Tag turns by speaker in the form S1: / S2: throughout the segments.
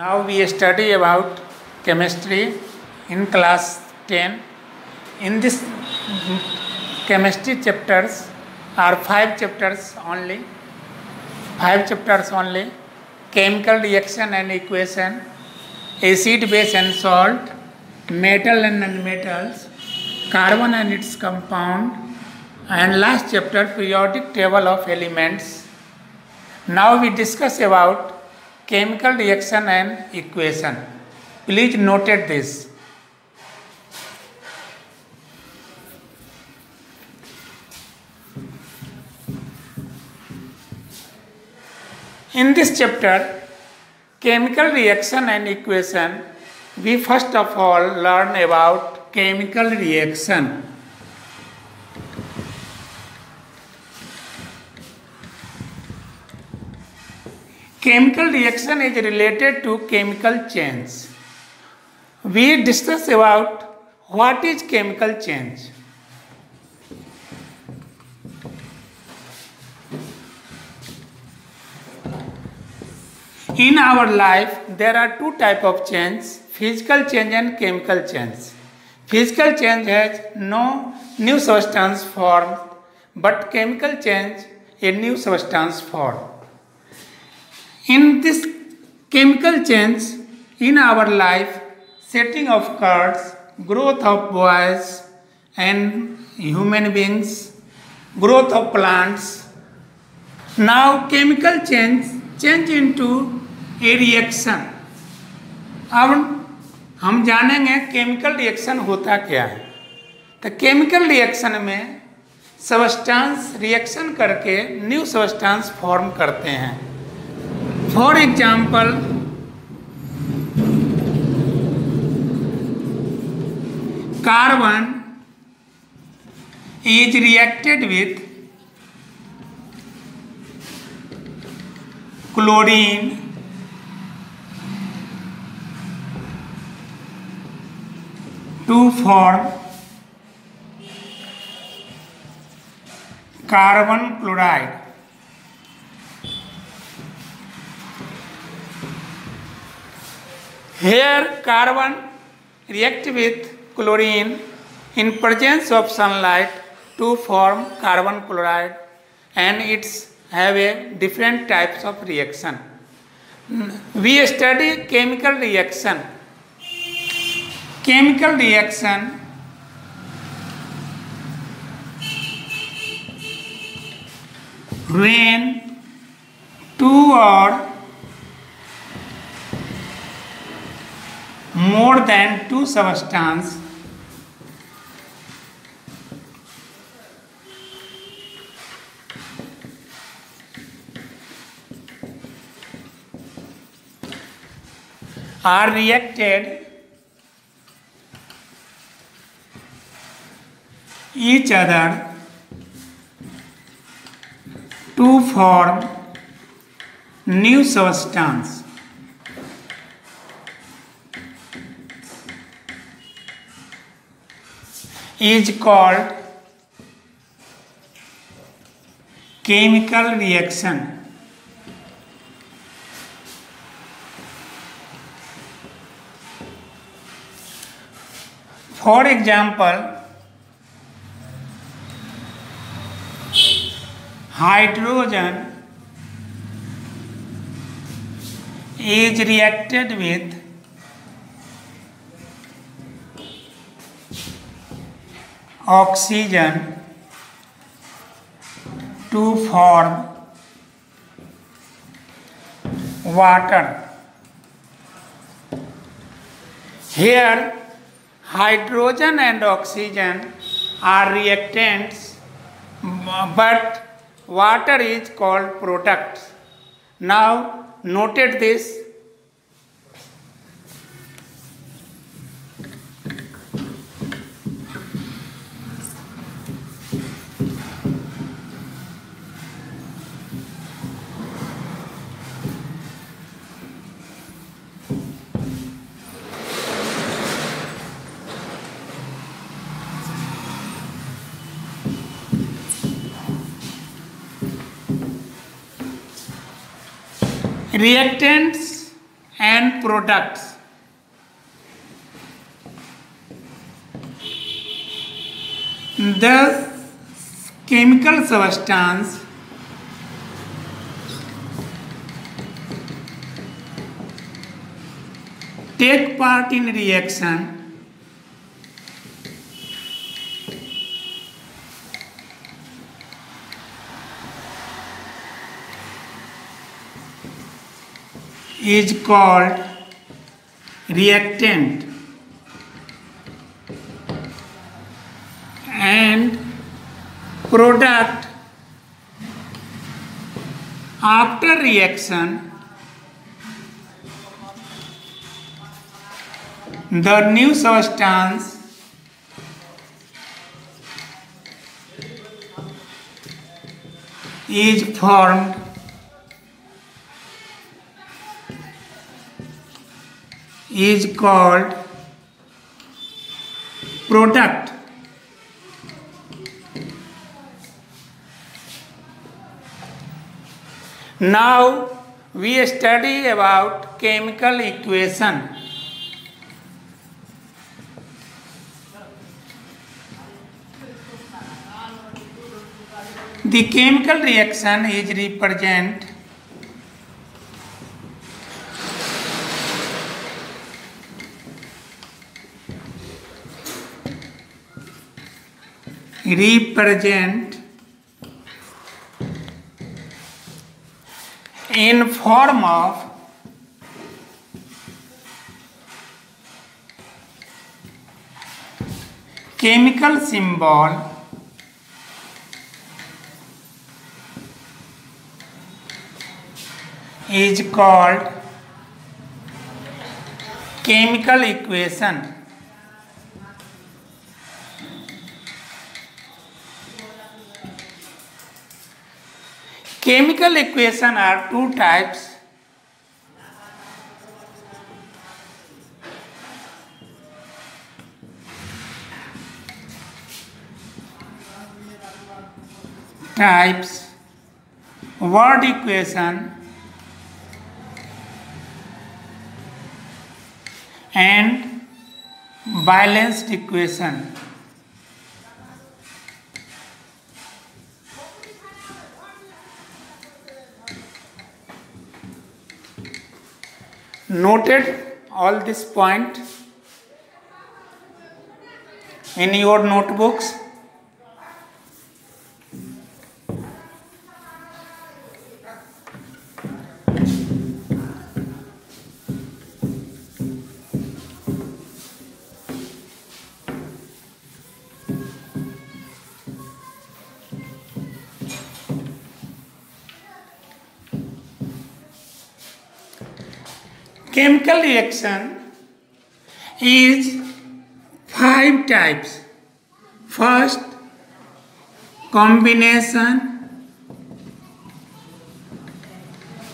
S1: Now we study about chemistry in class 10. In this chemistry chapters are five chapters only. Five chapters only. Chemical reaction and equation, acid base and salt, metal and nonmetals, carbon and its compound, and last chapter periodic table of elements. Now we discuss about chemical reaction and equation. Please note this. In this chapter, chemical reaction and equation, we first of all learn about chemical reaction. chemical reaction is related to chemical change. We discuss about what is chemical change. In our life, there are two type of change, physical change and chemical change. Physical change has no new substance formed, but chemical change a new substance formed. in this chemical change in our life setting of cards growth of boys and human beings growth of plants now chemical change change into a reaction अब हम जानेंगे chemical reaction होता क्या है तो chemical reaction में substance reaction करके new substance form करते हैं for example carbon is reacted with chlorine to form carbon chloride Here carbon react with chlorine in presence of sunlight to form carbon chloride and it's have a different types of reaction. Mm, we study chemical reaction. Chemical reaction when two or more than two substance are reacted each other to form new substance is called chemical reaction. For example, hydrogen is reacted with oxygen to form water. Here hydrogen and oxygen are reactants but water is called product. Now noted this reactants and products the chemical substance take part in reaction is called reactant and product after reaction the new substance is formed is called product now we study about chemical equation the chemical reaction is represent represent in form of chemical symbol is called chemical equation Chemical equation are two types. Types word equation and balanced equation. noted all this point in your notebooks chemical reaction is five types. First, combination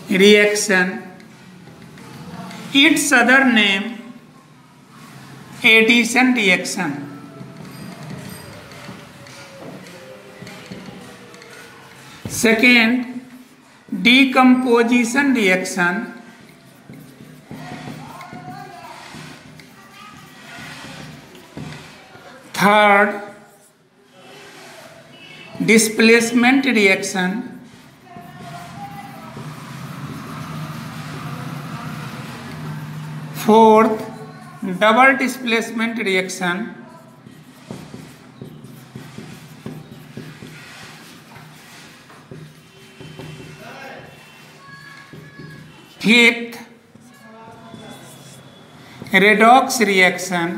S1: reaction. Its other name, addition reaction. Second, decomposition reaction. Third displacement reaction fourth double displacement reaction fifth redox reaction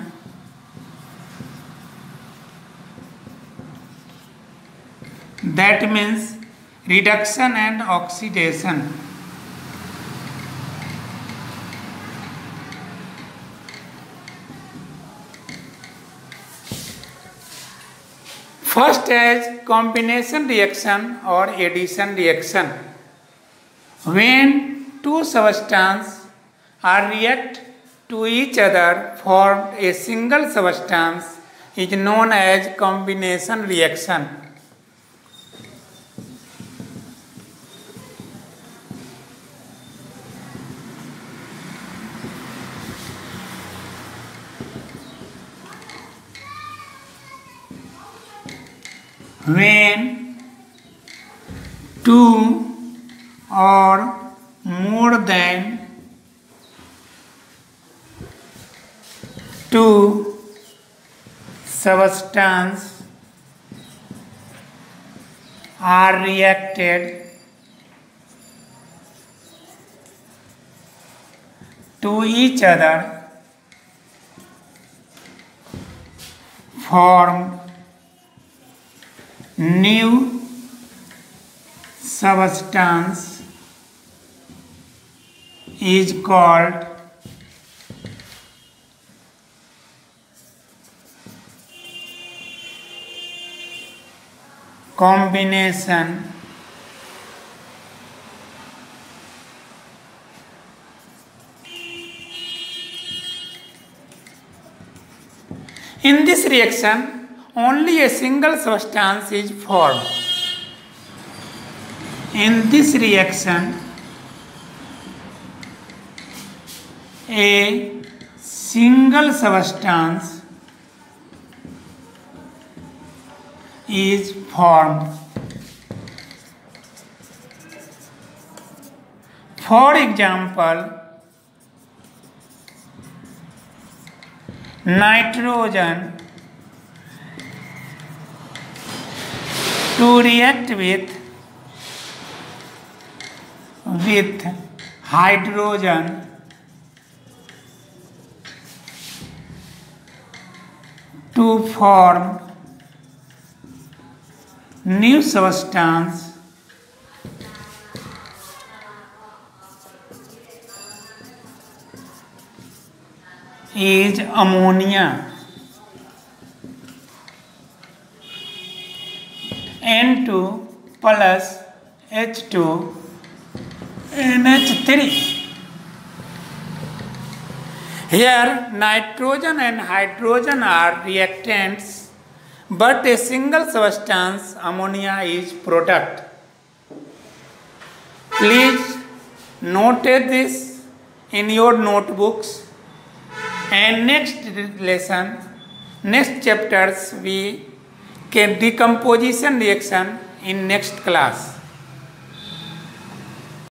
S1: that means reduction and oxidation first is combination reaction or addition reaction when two substances are react to each other form a single substance is known as combination reaction when two or more than two substances are reacted to each other form new substance is called combination in this reaction only a single substance is formed. In this reaction, a single substance is formed. For example, nitrogen to react with with hydrogen to form new substance is ammonia N2 plus H2 NH3. Here nitrogen and hydrogen are reactants, but a single substance, ammonia, is product. Please note this in your notebooks, and next chapters we के decomposition reaction in next class